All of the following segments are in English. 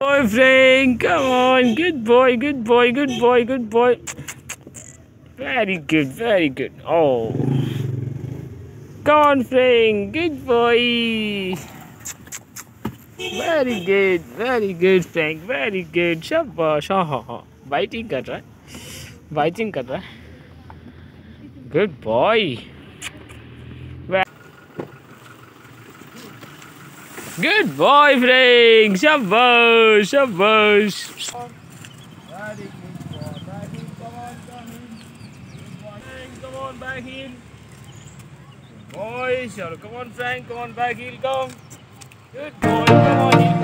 boy, Frank. Come on. Good boy, good boy, good boy, good boy. Very good, very good. Oh. Come on, Frank. Good boy. Very good, very good, Frank. Very good. शाबाश हाँ हाँ हाँ biting कर रहा है biting कर रहा है good boy Good boy. In. Come on, come. Frank, on, back in. Good boy. Chalo, come on, Frank. Come on, back heel. Come. Good boy. Come on, heel.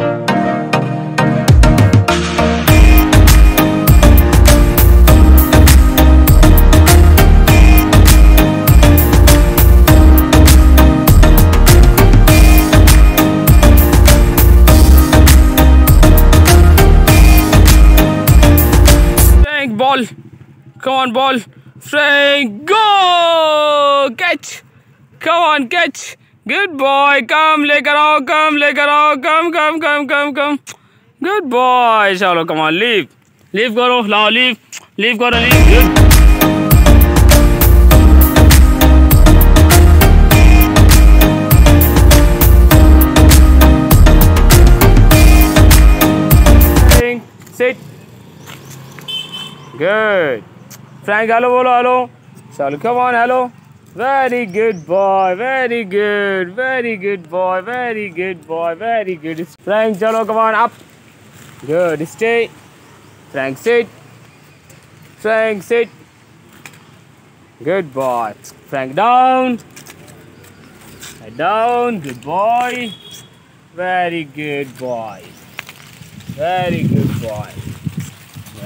Ball. Come on, ball. Frank, go! Catch. Come on, catch. Good boy. Come, लेकर आओ, come, लेकर आओ, come, come, come, come, come. Good boy. चलो, come on, leave. Leave करो, लाओ, leave. Leave करो, leave. Good. Good. Frank, hello, hello, hello. Chalo, come on, hello. Very good boy, very good, very good boy, very good boy, very good. Frank, chalo, come on, up. Good, stay. Frank, sit. Frank, sit. Good boy. Frank, down. Down, good boy. Very good boy. Very good boy.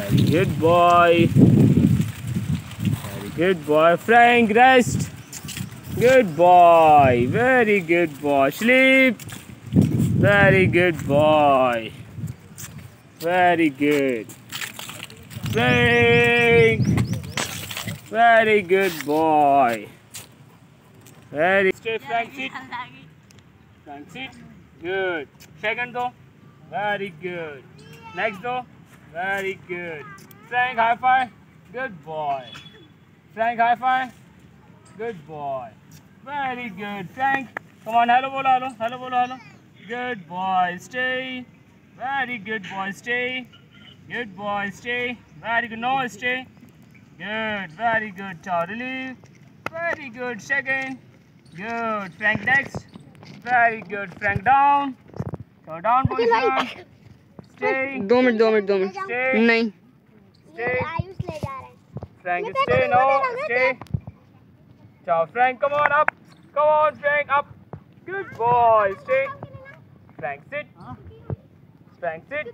Very good boy. Very good boy. Frank, rest. Good boy. Very good boy. Sleep. Very good boy. Very good. Frank. Very good boy. Very. Stay, Frank. Sit. Frank, sit. Good. Second though. Very good. Next though. Very good. Frank, high five. Good boy. Frank, high five. Good boy. Very good. Frank, come on. Hello, bolo, hello. Hello, bolo, hello. Good boy. Stay. Very good boy. Stay. Good boy. Stay. Very good. No, stay. Good. Very good. Relief. Very good. Second. Good. Frank next. Very good. Frank down. Go down position. Stay. दो minute दो minute दो minute Stay. नहीं Stay. Ayush ले जा रहा है Frank, Get stay. back, No, get back, stay. Ciao, Frank. Come on up. Come on, Frank. Up. Good boy. Stay. Frank, sit. Frank, sit.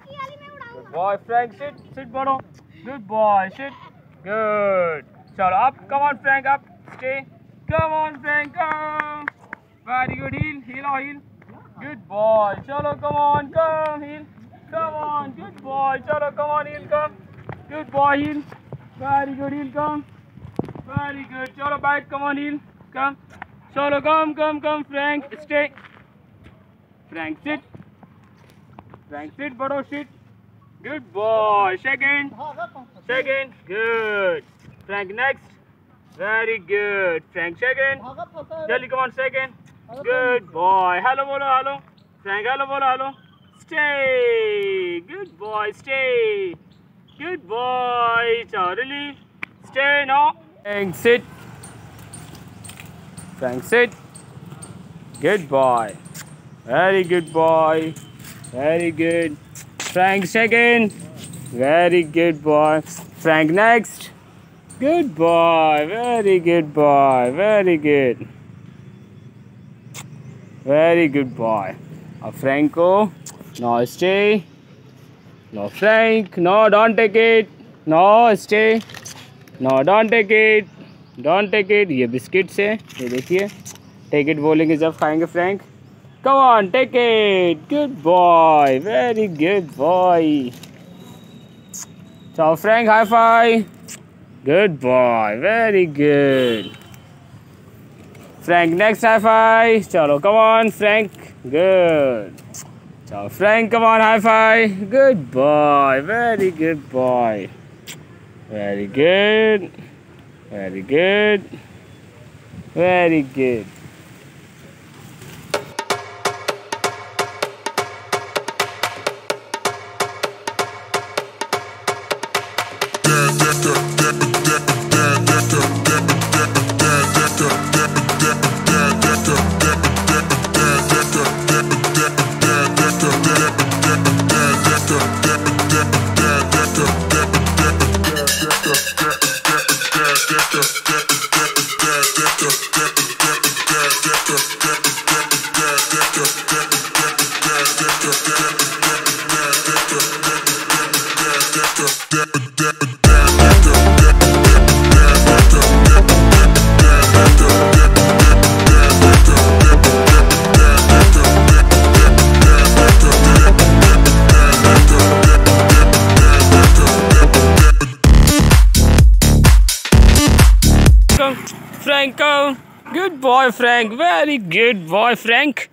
Good boy, Frank. Sit. Sit, Bono. Good boy. Sit. Good. Chalo, up. Come on, Frank. Up. Stay. Come on, Frank. Come. Very good. Heel. Heel or heel. Good boy. Chalo, come on. Come, heel. Come on. Good boy. Chalo, come on, heel. Come. Good boy, heel. Very good, heel. Come. Very good. Chalo, back. Come on, heel. Come. Chalo, come, come, come. Frank, stay. Frank, sit. Frank, sit, Bado, sit. Good boy. Second. Second. Good. Frank, next. Very good. Frank, second. Jelly, come on, second. Good boy. Hello, bolo, hello. Frank, hello, bolo, hello. Stay. Good boy, stay. Good boy. Charlie. Stay now. Frank, sit. Frank, sit. Good boy. Very good boy. Very good. Frank, second. Very good boy. Frank, next. Good boy. Very good boy. Very good. Very good boy. Now Franco. No, stay. No, Frank. No, don't take it. No, stay. No, don't take it. Don't take it. ये biscuits है ये देखिए take it बोलेंगे जब खाएंगे Frank come on take it good boy very good boy चाओ Frank hi fi good boy very good Frank next hi fi चलो come on Frank good Ciao, Frank. Come on, high five. Good boy. Very good boy. Very good. Very good. Very good. Franco. Good boy, Frank. Very good boy, Frank.